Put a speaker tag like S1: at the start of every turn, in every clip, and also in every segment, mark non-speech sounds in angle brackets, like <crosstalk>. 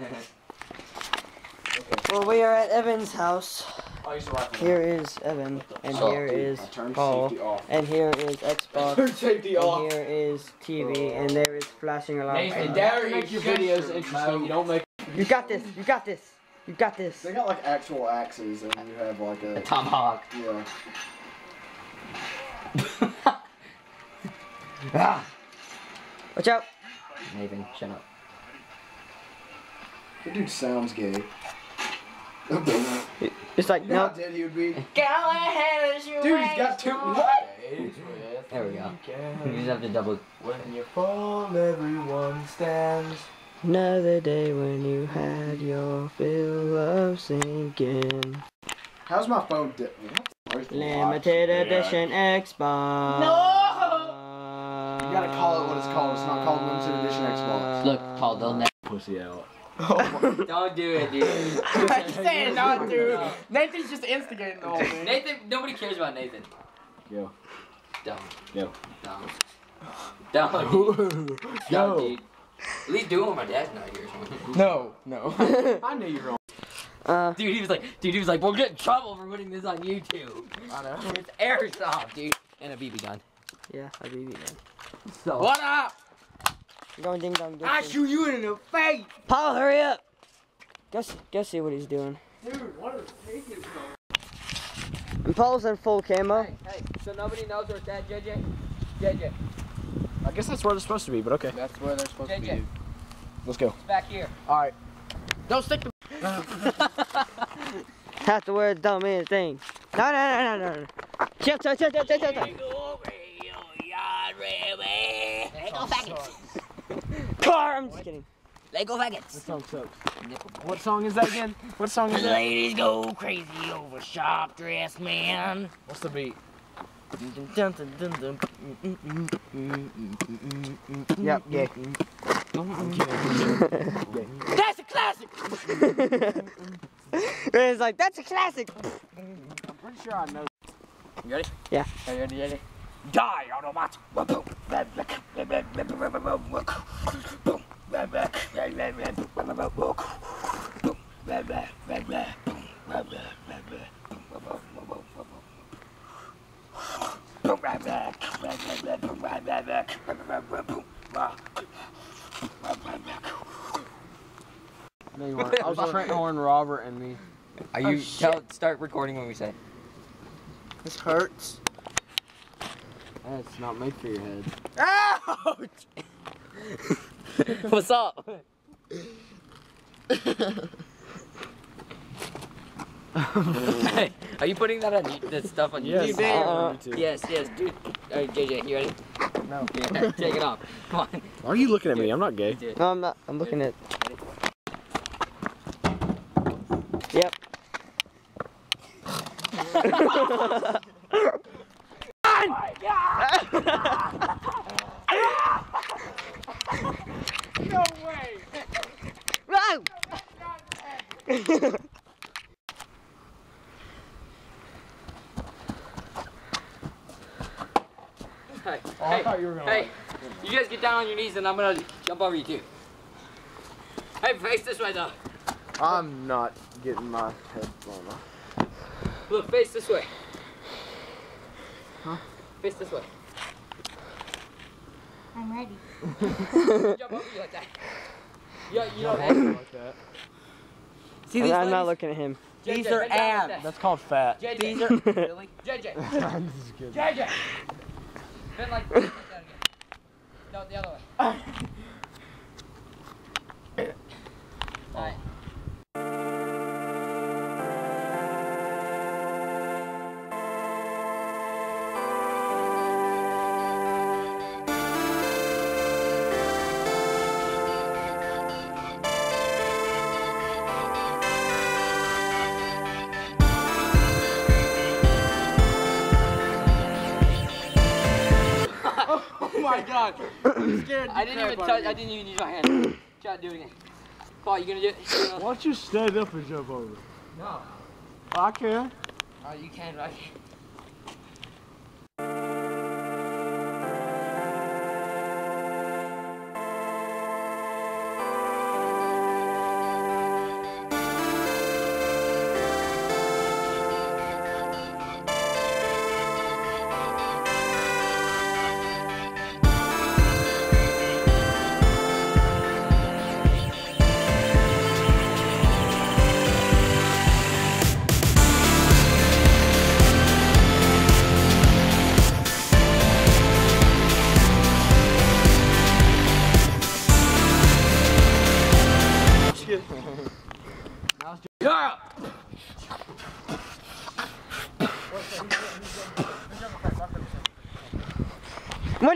S1: <laughs> Well, we are at Evan's house.
S2: I used to rock
S1: Here is Evan, and
S2: Oh,
S1: here is
S2: I turned
S1: Paul, and here is Xbox, <laughs>
S2: Turn safety
S1: and
S2: off.
S1: here is TV, and there is flashing alarm.
S2: And there make your videos interesting. You don't make
S1: You got this. You got this. You got this.
S3: They got like actual axes, and you have like a.
S2: tomahawk.
S3: Yeah. <laughs>
S2: Ah.
S1: Watch out.
S2: Nathan, shut up.
S3: The dude sounds gay.
S1: It's like
S3: You know how
S1: no.
S3: dead he would be?
S2: Dude,
S3: Dude, he's got two. What?
S2: There we go. You just have to double.
S4: When you fall, everyone stands.
S1: Another day when you had your fill of sinking.
S3: How's my phone dip?
S1: Limited edition Xbox.
S3: No! You gotta call it what it's called. It's not called limited edition Xbox.
S2: Look, Paul, they'll never.
S4: Pussy out. <laughs>
S2: Don't do it, dude. <laughs>
S5: I'm saying <laughs> not to. Nathan's just instigating the whole thing.
S2: Nathan, nobody cares about Nathan.
S4: Yo.
S2: Dumb.
S4: Yo.
S2: Dumb. Dumb. dude. Dumb,
S4: Yo.
S2: dude. At least do it when my dad's not here.
S5: No, no.
S3: I knew you were wrong.
S1: Uh,
S2: Dude, he was like, dude, he was like, we'll get in trouble for putting this on YouTube.
S5: I know.
S2: It's airsoft, dude, and a BB gun.
S1: yeah, I beat it.
S2: So.
S5: What up?
S1: Going ding dong. ding
S5: I shoot you in the face.
S1: Paul, hurry up. Go, s- go see what he's doing.
S5: Dude, what is taking
S1: And Paul's in full camo.
S2: Hey, hey, so nobody knows where it's at, JJ? JJ,
S4: I guess that's where it's supposed to be, but okay.
S5: That's where they're supposed to be.
S2: JJ,
S5: dude.
S4: Let's go.
S2: it's back here.
S5: Alright. Don't stick the. <laughs>
S1: Have to wear the dumb ass thing. No, no, no, no, no. Chill, chill, chill, chill, chill, chill. chill.
S2: Lego faggots.
S1: Car, I'm just kidding.
S2: Lego faggots.
S4: song sucks. What song is that again? What song is that?
S2: Ladies go crazy over sharp dressed man.
S4: What's the beat?
S1: Yep, yeah.
S2: That's a classic. <laughs>
S1: it's like, that's a classic.
S4: I'm pretty sure I know.
S2: You ready?
S1: Yeah.
S2: Are you ready, ready? Die, Autobot!
S4: No, you weren't. I was Trent Horn, Robert, and me.
S2: Are you oh, tell start recording when we say?
S1: This hurts.
S4: That's not made for your head.
S1: Ouch! <laughs>
S2: What's up? <laughs> hey, are you putting that on this stuff on
S4: Yes.
S2: YouTube?
S1: Uh,
S4: YouTube.
S2: Yes, yes, dude. Alright, JJ, you ready?
S5: No.
S2: Yeah, <laughs> take it off. Come on.
S4: Why are you looking at me? I'm not gay.
S1: No, I'm not. I'm looking at. Yep.
S5: No way.
S1: Run!
S2: Hey,
S4: Oh,
S2: hey,
S4: you
S2: hey, you guys get down on your knees and I'm gonna jump over you too. Hey, face this way though.
S4: I'm not getting my head blown off.
S2: Look, face this way. Huh? Face this way.
S6: I'm ready.
S2: jump over you like that. Yeah, you know that.
S4: like that.
S2: See
S1: I'm,
S2: these
S1: I'm not looking at him.
S2: JJ,
S5: These are
S2: bend down like
S5: abs.
S4: That's called fat.
S2: JJ,
S5: These are.
S2: really? JJ,
S4: this is good.
S2: JJ. Bend like, bend like that again. No, the other way. <laughs> Alright.
S5: God. I'm scared.
S2: I didn't even touch. I didn't even use my hand. Try to do it again. Paul, you gonna do it? You gonna-
S4: Why don't you stand up and jump over?
S2: No.
S4: I can.
S2: Oh, you can, but I can't.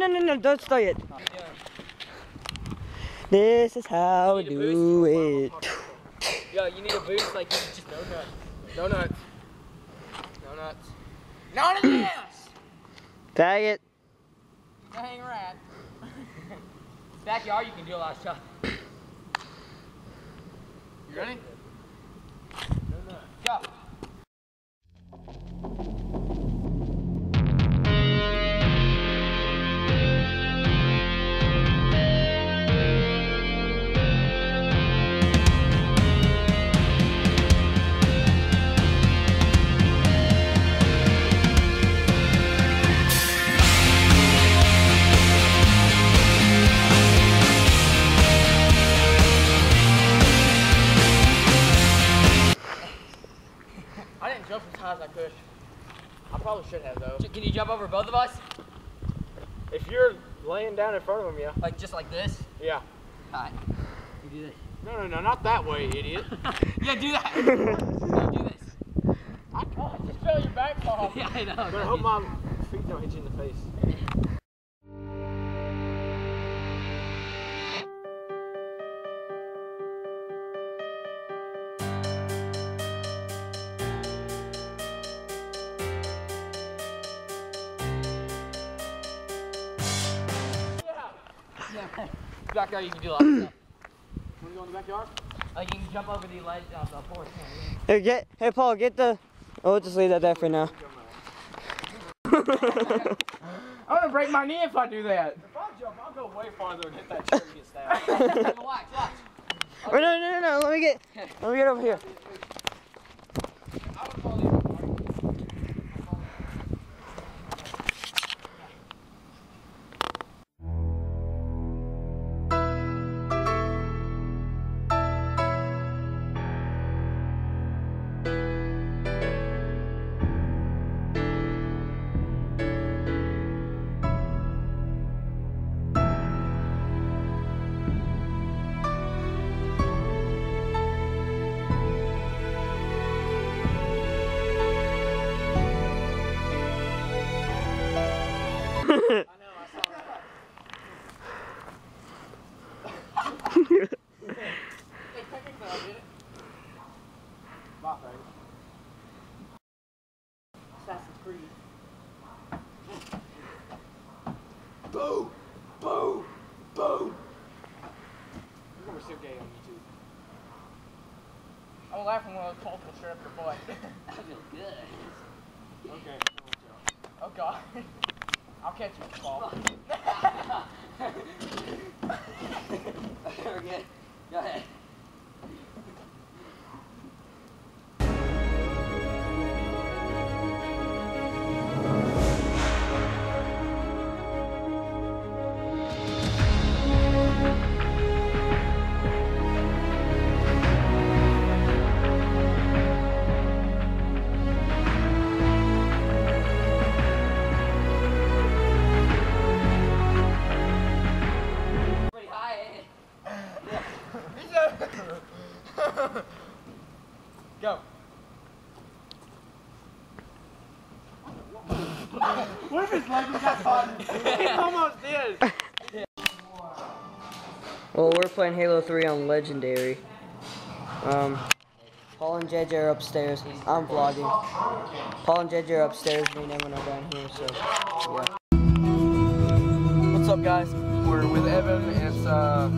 S1: No, no, no, don't start it. This is how we do it.
S2: Yo, you need a boost, like, just no nuts.
S5: No nuts. No nuts. None of this!
S1: Tag <coughs> it.
S2: Dang rat. <laughs> Backyard, you can do a lot of stuff.
S5: You ready?
S2: Go.
S4: Down in front of him, yeah.
S2: Like, just like this?
S4: Yeah.
S2: Alright. You do this.
S4: No, no, no, not that way, idiot. <laughs>
S2: yeah, do that. <laughs> no, do this. I can't.
S5: Oh, just feel your back fall. <laughs>
S2: Yeah, I know.
S4: But I hope my feet don't hit you in the face.
S2: Backyard, you can do a lot of stuff.
S4: Wanna go in the backyard?
S2: Like, you can jump over the ledge of uh, the porch.
S1: Hey, get, hey, Paul, get the. Oh, we'll just leave that there for now. <laughs>
S5: I'm gonna break my knee if I do that.
S4: If I jump, I'll go way farther and hit that tree and get stabbed. <laughs>
S2: watch, watch.
S1: Wait, <laughs> oh, no, no, no, no. Let me get. Let me get over here.
S5: I'm laughing when I was multiple straight up your butt.
S2: I feel good.
S4: Okay.
S5: oh god. <laughs> I'll catch you, Paul.
S2: We're. <laughs> <laughs> Go ahead.
S1: Well, we're playing Halo 3 on Legendary. Um, Paul and JJ are upstairs. I'm vlogging. Paul and JJ are upstairs. Me and Evan are down here, so yeah.
S5: What's up, guys? We're with Evan. It's uh,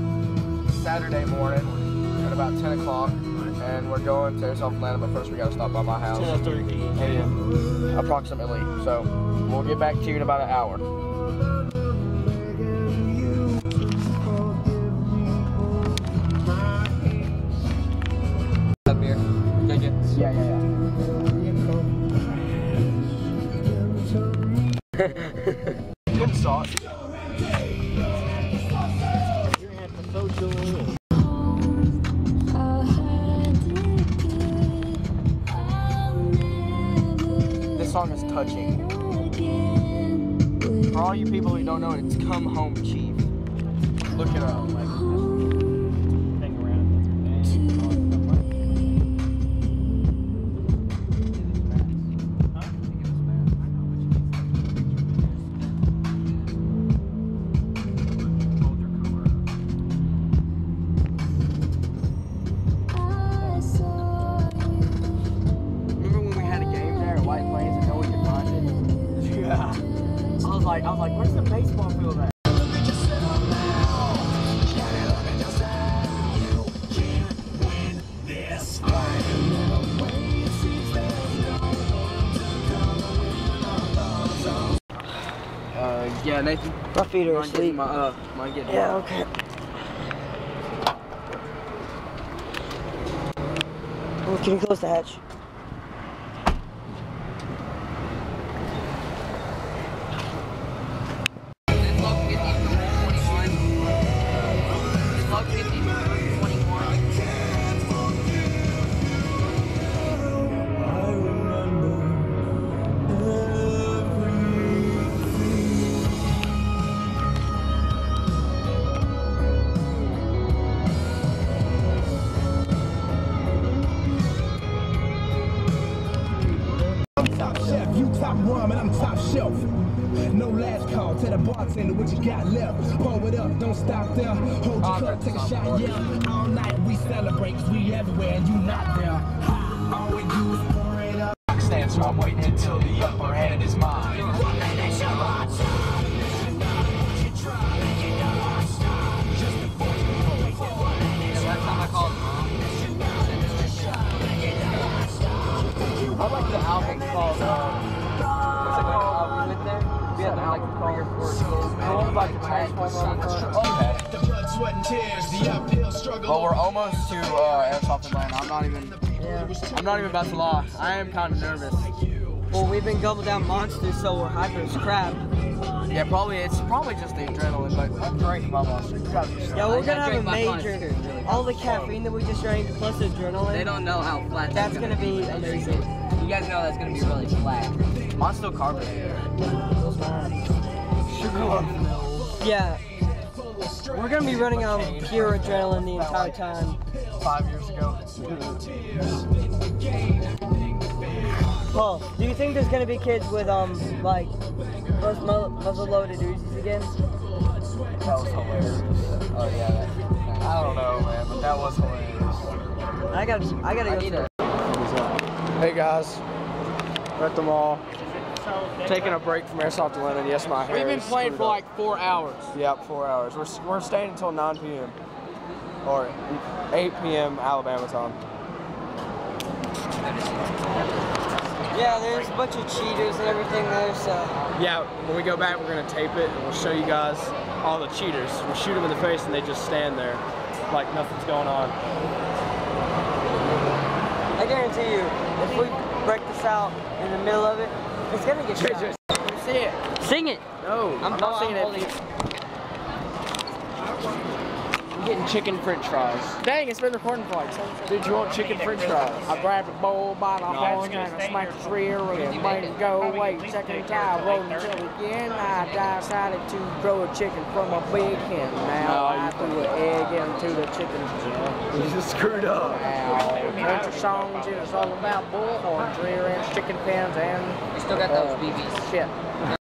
S5: Saturday morning at about 10 o'clock, and we're going to South Atlanta. But first, we gotta stop by my house.
S4: 10:30
S5: a.m. approximately. So we'll get back to you in about an hour. Yeah, yeah, yeah. Good sauce. This song is touching. For all you people who don't know it, it's Come Home Chief. Look it up. Like,
S4: like, I was like, where's the baseball field at? Uh, yeah, Nathan.
S1: My feet are asleep.
S4: My, uh, getting
S1: Yeah, up. okay. Can you close the hatch?
S6: Tell the what you got left. Pour it up, don't stop there. Hold your cup, take a shot, yeah. All night we celebrate, cause we everywhere and you not there. All we do
S4: not even.
S1: Yeah.
S4: I'm not even about to lie. I am kind of nervous.
S1: Well, we've been gobbled down monsters, so we're hyper as crap.
S4: Yeah, probably it's probably just the adrenaline, but I'm drinking my monster. You gotta be
S1: Yeah, we're gonna have a major.
S2: Really.
S1: All the caffeine that we just drank plus adrenaline.
S2: They don't know how flat
S1: That's gonna be amazing.
S2: You guys know that's gonna be really flat.
S4: Mine's still carbonated.
S1: Yeah. We're gonna be running on pure adrenaline the entire time.
S4: Five years ago.
S1: Paul, do you think there's gonna be kids with um like those mu- muzzle loaded Uzis again?
S4: That was hilarious. Oh yeah. That, I don't know, man, but that was hilarious.
S1: I got I gotta
S2: I
S1: go.
S2: need
S1: through-
S2: a.
S4: Hey guys, we're at the mall. Taking a break from Airsoft Atlanta. Yes, my hair.
S5: We've been playing for
S4: up.
S5: like four hours.
S4: Yep, four hours. We're, we're staying until 9 p.m. Or 8 p.m. Alabama time.
S1: Yeah, there's a bunch of cheaters and everything there, so
S4: Yeah, when we go back, we're gonna tape it and we'll show you guys all the cheaters. We shoot them in the face and they just stand there like nothing's going on.
S1: I guarantee you, if we break this out in the middle of it, it's gonna get shot.
S4: Let see it.
S1: Sing it.
S4: No, I'm,
S2: I'm-
S4: not
S2: I'm
S4: singing it.
S2: holding-
S4: I'm getting chicken french fries.
S5: Dang, it's been recording for like seven
S4: Dude, you want chicken french fries?
S5: I grabbed a bull by the horn and I smacked his rear and made him go away. Second time, rolled until again. I decided to grow a chicken from a big hen. Now I threw an egg into the chicken's jaw.
S4: You just screwed up.
S5: Now, country songs is all about bullhorns, rear ends, chicken pens, and
S2: We still got those uh, BBs.
S5: shit.